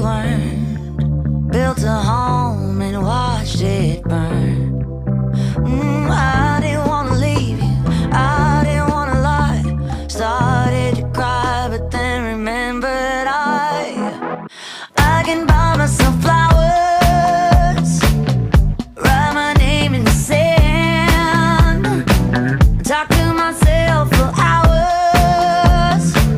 learned, built a home and watched it burn. Mm, I didn't wanna leave you, I didn't wanna lie. Started to cry, but then remembered I I can buy myself flowers.